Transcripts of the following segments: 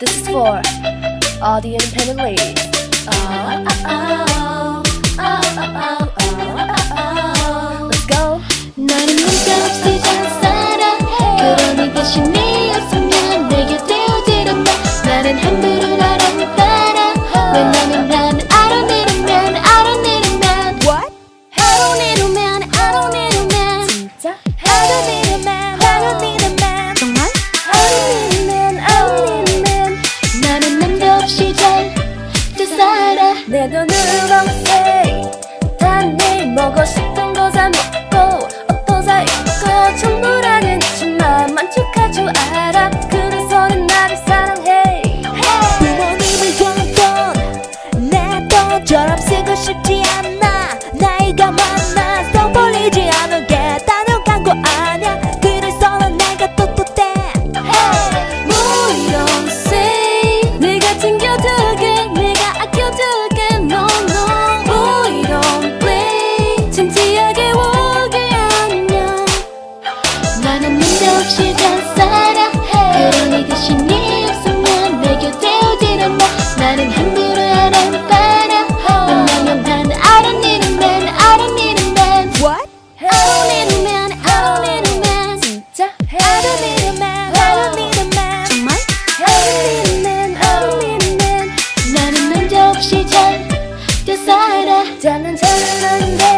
This is for all the independent ladies. Oh, oh, oh, oh, oh, oh. Let's go. 나는 문자 없이 잘 살아 그러니 대신 네 없으면 내 곁에 오지란 마 나는 함부로 나랑 따 네 없으면 내 곁에 오지란 마 나는 함부로 나랑 따라 왜냐면 난 I don't need a man I don't need a man What? I don't need a man I don't need a man 진짜? I don't need a man I don't need a man 정말? I don't need a man I don't need a man 나는 남자 없이 잘잘 살아 나는 잘하는데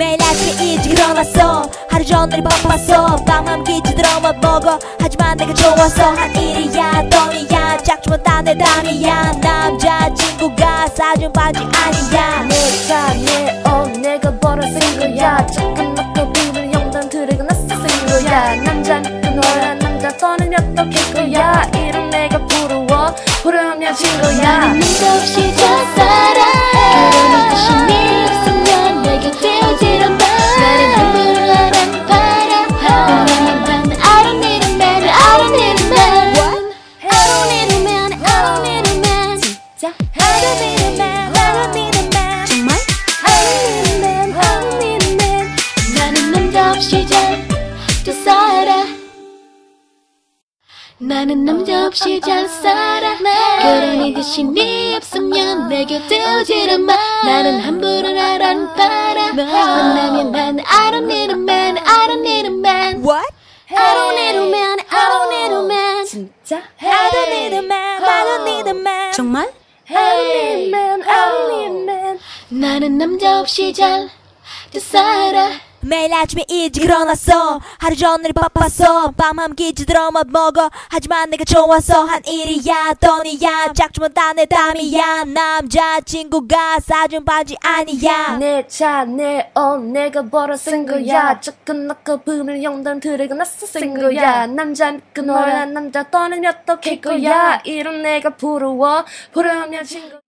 매일 아침 일찍 일어났어. 하루 종일 바빴어. 밤한 끼치 들어만 먹어. 하지만 내가 좋아서 한 일이야. 돈이야. 짝지만 딴내 담이야. 남자친구가 사준 반지 아니야. 내차내옷 내가 벌어쓴 거야. 조금 넣고 비밀 용돈 들이고 났어 쓴 거야. 남자는 그 너야 남자 떠는 어떻게 거야? 이런 내가 부러워. 부러우면 진 거야. 나는 남자 없이 잘 살아 나는 남자 없이 잘 살아 그러니 대신 네 없으면 내 곁에 오지란 마 나는 함부로 나랑 따라 만나면 난 I don't need a man I don't need a man What? I don't need a man I don't need a man 진짜? I don't need a man I don't need a man 정말? I don't need a man I don't need a man 나는 남자 없이 잘잘 살아 매일 아침에 일찍 일어났어. 하루 종일 바빴어. 밤한 끼치 들어만 먹어. 하지만 내가 좋아서 한 일이야. 돈이야. 짝지만 딴내 담이야. 남자친구가 사준 반지 아니야. 내 차 내 옷 내가 벌어 쓴 거야. 조금 넣고 비밀 용돈 들이고 났어 쓴 거야. 남자는 그 너야? 남자 떠는 어떻게 거야? 이런 내가 부러워. 부러우면 진 거야